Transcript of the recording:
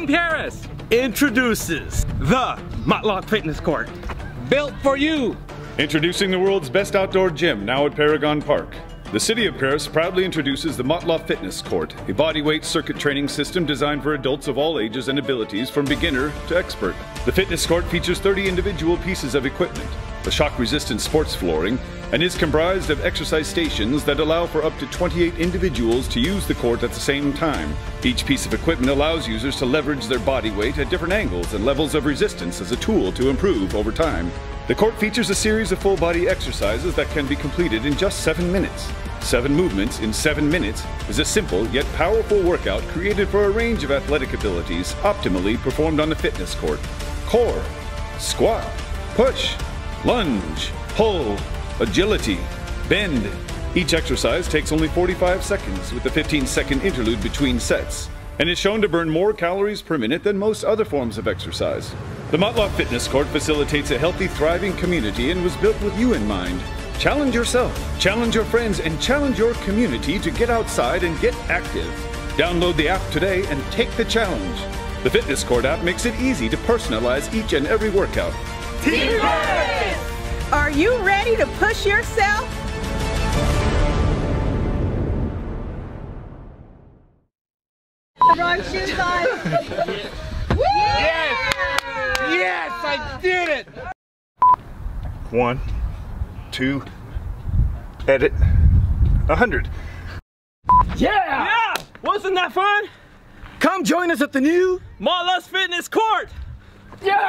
Team Perris introduces the Motlagh Fitness Court. Built for you. Introducing the world's best outdoor gym, now at Paragon Park. The City of Perris proudly introduces the Motlagh Fitness Court, a bodyweight circuit training system designed for adults of all ages and abilities from beginner to expert. The fitness court features 30 individual pieces of equipment, the shock-resistant sports flooring, and is comprised of exercise stations that allow for up to 28 individuals to use the court at the same time. Each piece of equipment allows users to leverage their body weight at different angles and levels of resistance as a tool to improve over time. The court features a series of full body exercises that can be completed in just seven minutes. Seven movements in seven minutes is a simple yet powerful workout created for a range of athletic abilities optimally performed on the fitness court. Core, squat, push, lunge, pull, agility, bend. Each exercise takes only 45 seconds with a 15 second interlude between sets and is shown to burn more calories per minute than most other forms of exercise. The Motlagh Fitness Court facilitates a healthy, thriving community and was built with you in mind. Challenge yourself, challenge your friends, and challenge your community to get outside and get active. Download the app today and take the challenge. The Fitness Court app makes it easy to personalize each and every workout. Team Perris! Are you ready to push yourself? Wrong shoes on. Yes! Yes, I did it! One, two, edit, a hundred. Yeah! Yeah! Wasn't that fun? Come join us at the new Motlagh's Fitness Court! Yeah!